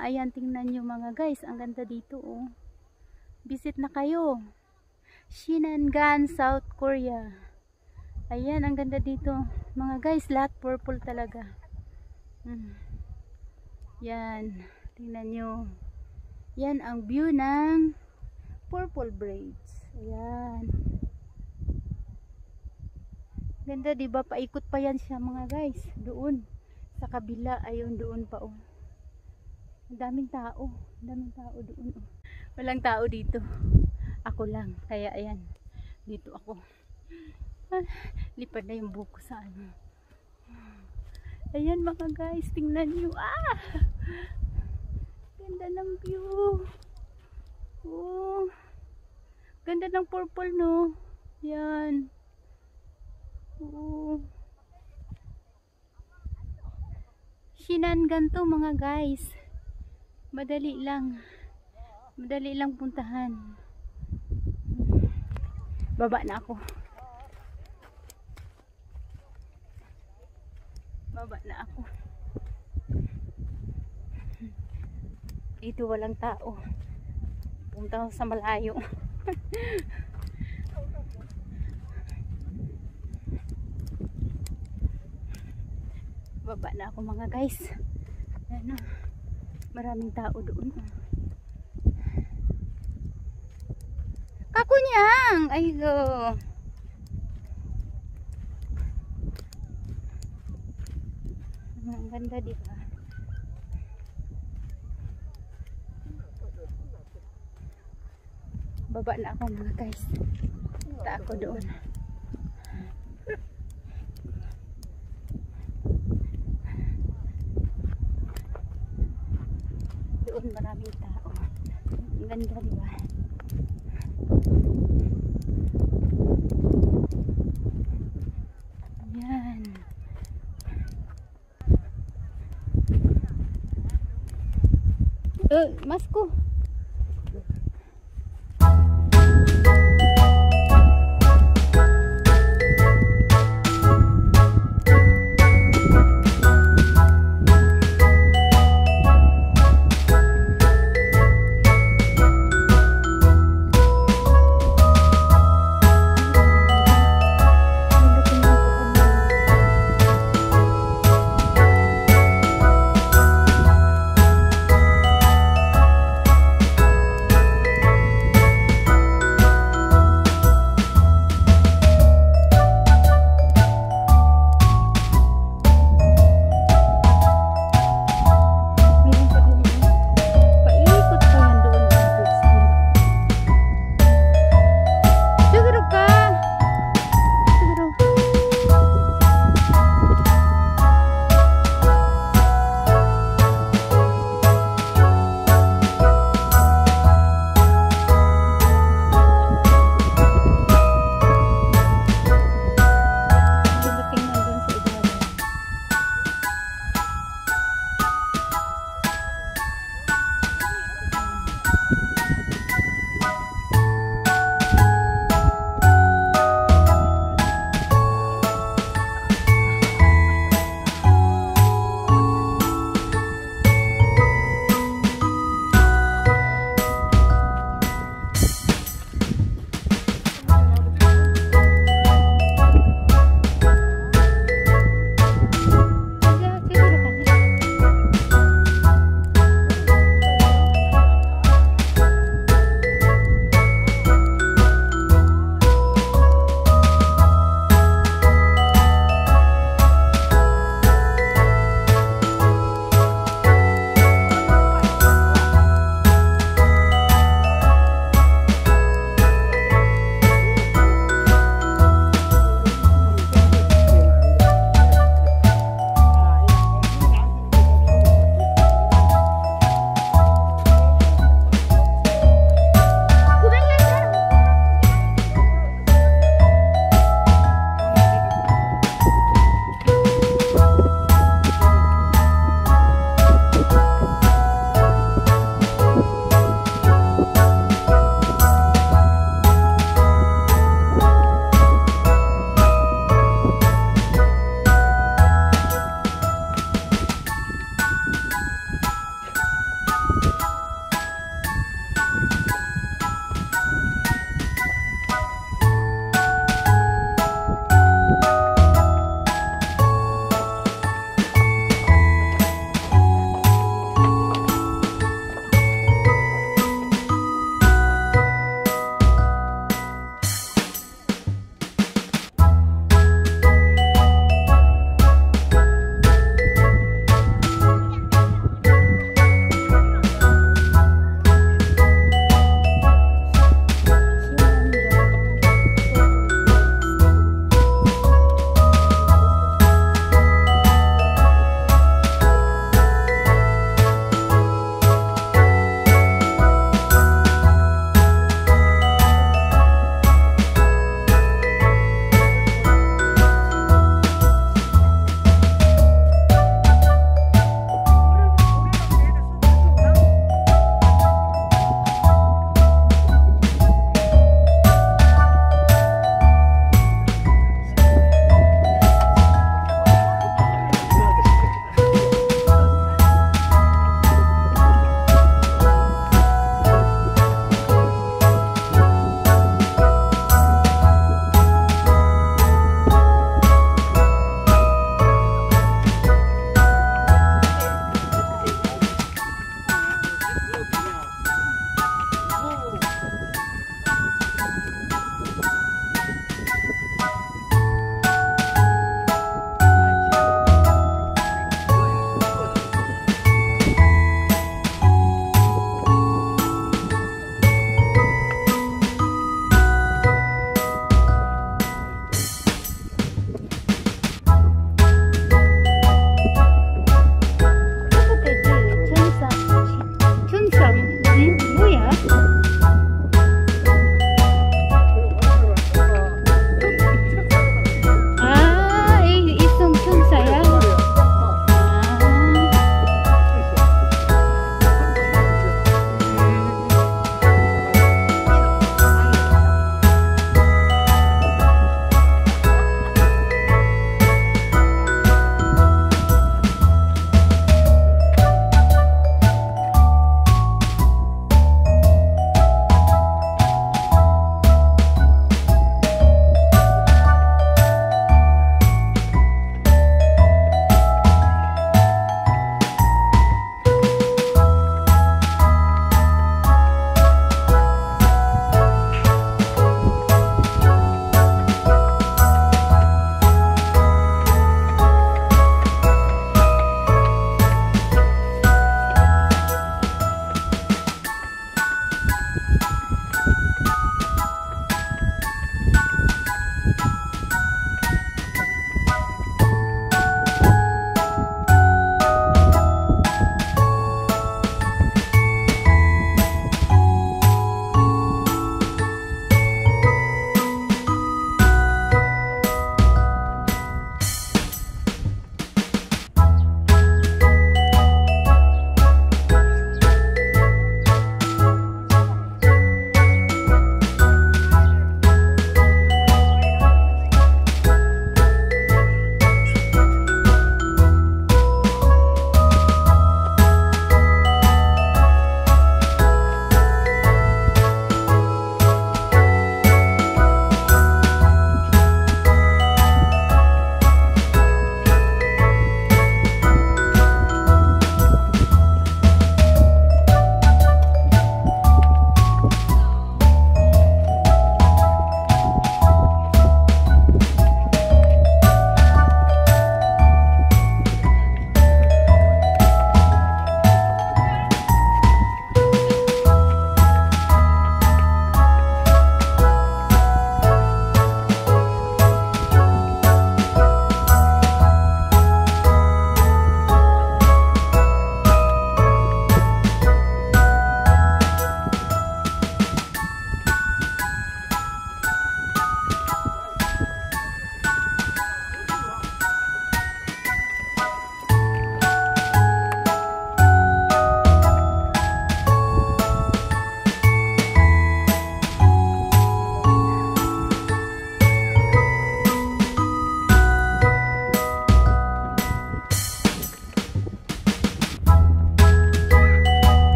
Ayan, tingnan nyo mga guys. Ang ganda dito oh. Visit na kayo. Shinangan, South Korea. Ayan, ang ganda dito. Mga guys, lahat purple talaga. Hmm. Yan. Tingnan nyo. Yan ang view ng Purple Bridge. Ayan. Ganda, di ba? Paikot pa yan siya mga guys. Doon. Sa kabila. Ayun, doon pa oh. Ang daming tao. Ang daming tao doon oh. Walang tao dito. Ako lang. Kaya ayan. Dito ako. Ah, lipad na yung buko sa ano. Ayan mga guys. Tingnan nyo. Ah! Ganda ng view. Oh. Ganda ng purple no. Yan. Oo. Shinangan to mga guys. Madali lang. Madali lang puntahan. Baba na ako. Baba na ako. Dito walang tao. Punta sa malayo. baba na ako mga guys ano, maraming tao doon kakunyang! Ay go ang ganda di ba? Baba na ako mga guys. Ta ako doon maraming tao ang ganda diba yan masko